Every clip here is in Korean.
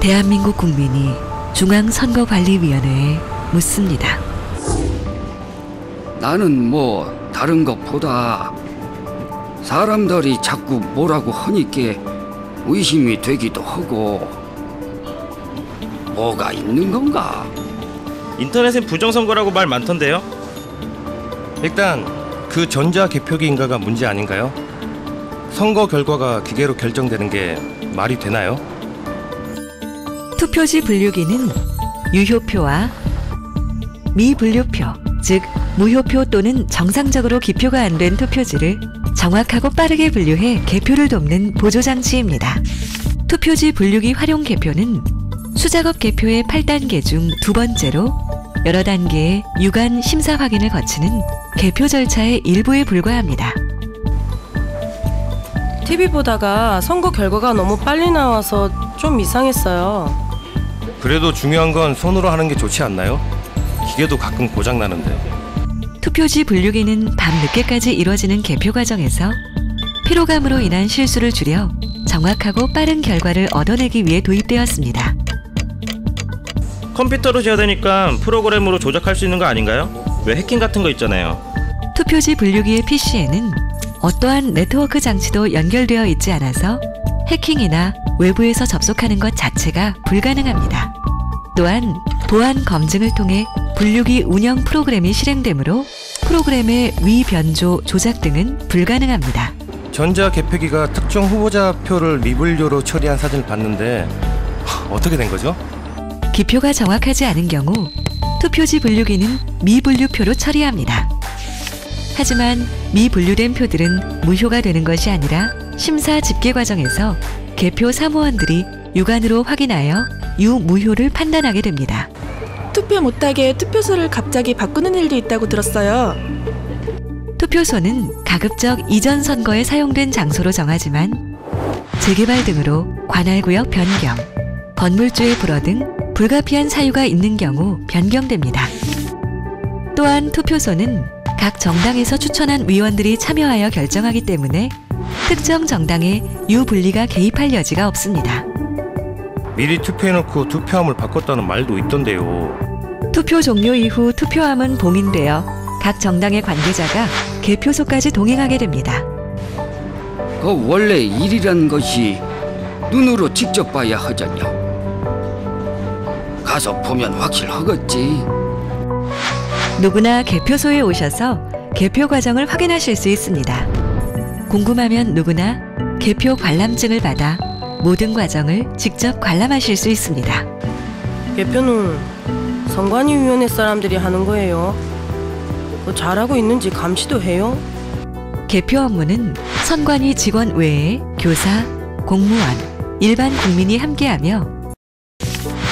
대한민국 국민이 중앙선거관리위원회에 묻습니다. 나는 뭐 다른 것보다 사람들이 자꾸 뭐라고 하니까 의심이 되기도 하고 뭐가 있는 건가? 인터넷엔 부정선거라고 말 많던데요? 일단 그 전자 개표기인가가 문제 아닌가요? 선거 결과가 기계로 결정되는 게 말이 되나요? 투표지 분류기는 유효표와 미분류표, 즉 무효표 또는 정상적으로 기표가 안 된 투표지를 정확하고 빠르게 분류해 개표를 돕는 보조장치입니다. 투표지 분류기 활용 개표는 수작업 개표의 8단계 중 두 번째로 여러 단계의 유관 심사 확인을 거치는 개표 절차의 일부에 불과합니다. TV 보다가 선거 결과가 너무 빨리 나와서 좀 이상했어요. 그래도 중요한 건 손으로 하는 게 좋지 않나요? 기계도 가끔 고장 나는데. 투표지 분류기는 밤 늦게까지 이뤄지는 개표 과정에서 피로감으로 인한 실수를 줄여 정확하고 빠른 결과를 얻어내기 위해 도입되었습니다. 컴퓨터로 재야 되니까 프로그램으로 조작할 수 있는 거 아닌가요? 왜 해킹 같은 거 있잖아요. 투표지 분류기의 PC에는 어떠한 네트워크 장치도 연결되어 있지 않아서 해킹이나 외부에서 접속하는 것 자체가 불가능합니다. 또한 보안 검증을 통해 분류기 운영 프로그램이 실행되므로 프로그램의 위 변조 조작 등은 불가능합니다. 전자 개표기가 특정 후보자 표를 미분류로 처리한 사진을 봤는데 하, 어떻게 된 거죠? 기표가 정확하지 않은 경우 투표지 분류기는 미분류표로 처리합니다. 하지만 미분류된 표들은 무효가 되는 것이 아니라 심사 집계 과정에서 개표 사무원들이 육안으로 확인하여 유무효를 판단하게 됩니다. 투표 못하게 투표소를 갑자기 바꾸는 일도 있다고 들었어요. 투표소는 가급적 이전 선거에 사용된 장소로 정하지만 재개발 등으로 관할구역 변경, 건물주의 불허 등 불가피한 사유가 있는 경우 변경됩니다. 또한 투표소는 각 정당에서 추천한 위원들이 참여하여 결정하기 때문에 특정 정당의 유분리가 개입할 여지가 없습니다. 미리 투표해놓고 투표함을 바꿨다는 말도 있던데요. 투표 종료 이후 투표함은 봉인되어 각 정당의 관계자가 개표소까지 동행하게 됩니다. 그 원래 일이란 것이 눈으로 직접 봐야 하잖여. 가서 보면 확실하겠지. 누구나 개표소에 오셔서 개표 과정을 확인하실 수 있습니다. 궁금하면 누구나 개표 관람증을 받아 모든 과정을 직접 관람하실 수 있습니다. 개표는 선관위위원회 사람들이 하는 거예요. 뭐 잘하고 있는지 감시도 해요? 개표 업무는 선관위 직원 외에 교사, 공무원, 일반 국민이 함께하며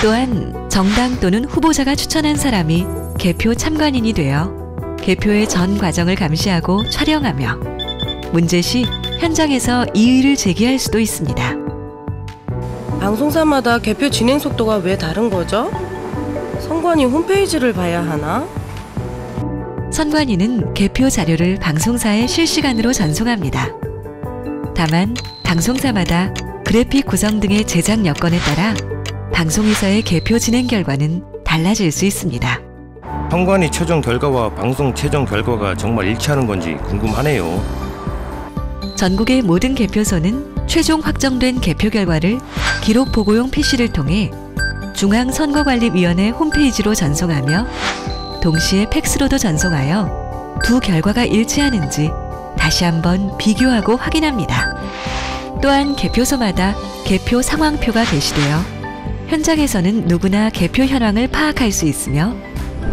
또한 정당 또는 후보자가 추천한 사람이 개표 참관인이 되어 개표의 전 과정을 감시하고 촬영하며 문제 시 현장에서 이의를 제기할 수도 있습니다. 방송사마다 개표 진행 속도가 왜 다른 거죠? 선관위 홈페이지를 봐야 하나? 선관위는 개표 자료를 방송사에 실시간으로 전송합니다. 다만 방송사마다 그래픽 구성 등의 제작 여건에 따라 방송에서의 개표 진행 결과는 달라질 수 있습니다. 선관위 최종 결과와 방송 최종 결과가 정말 일치하는 건지 궁금하네요. 전국의 모든 개표소는 최종 확정된 개표 결과를 기록 보고용 PC를 통해 중앙선거관리위원회 홈페이지로 전송하며 동시에 팩스로도 전송하여 두 결과가 일치하는지 다시 한번 비교하고 확인합니다. 또한 개표소마다 개표 상황표가 게시되어 현장에서는 누구나 개표 현황을 파악할 수 있으며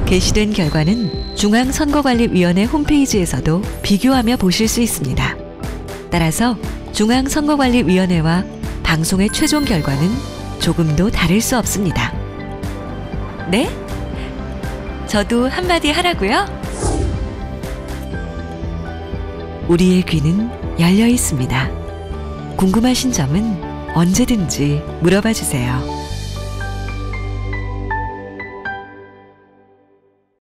게시된 결과는 중앙선거관리위원회 홈페이지에서도 비교하며 보실 수 있습니다. 따라서 중앙선거관리위원회와 방송의 최종 결과는 조금도 다를 수 없습니다. 네? 저도 한마디 하라고요? 우리의 귀는 열려 있습니다. 궁금하신 점은 언제든지 물어봐 주세요.